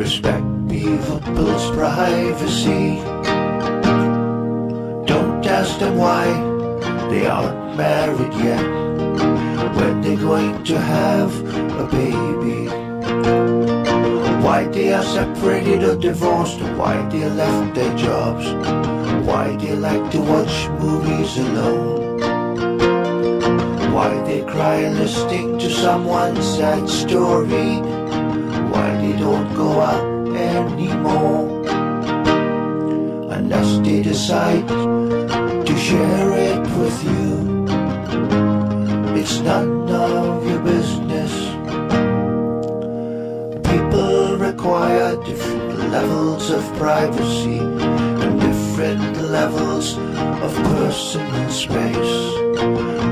Respect people's privacy. Don't ask them why they aren't married yet. When they're going to have a baby. Why they are separated or divorced. Why they left their jobs. Why they like to watch movies alone. Why they cry listening to someone's sad story. They don't go out anymore. Unless they decide to share it with you. It's none of your business. People require different levels of privacy and different levels of personal space.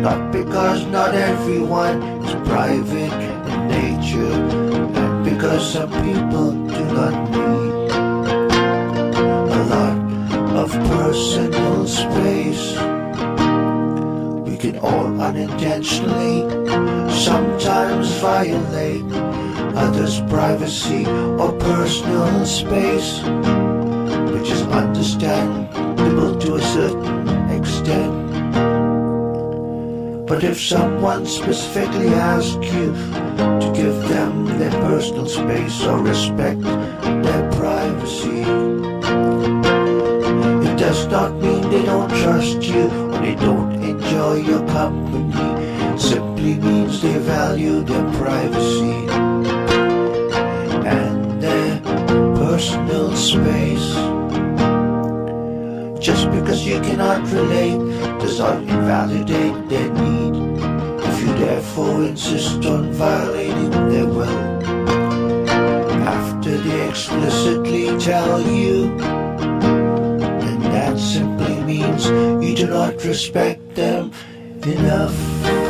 Not because not everyone is private some people do not need a lot of personal space. We can all unintentionally sometimes violate others' privacy or personal space, which is understandable to a certain But if someone specifically asks you to give them their personal space or respect their privacy, it does not mean they don't trust you or they don't enjoy your company. It simply means they value their privacy and their personal space. Just because you cannot relate does not invalidate their need. If you therefore insist on violating their will, after they explicitly tell you, then that simply means you do not respect them enough.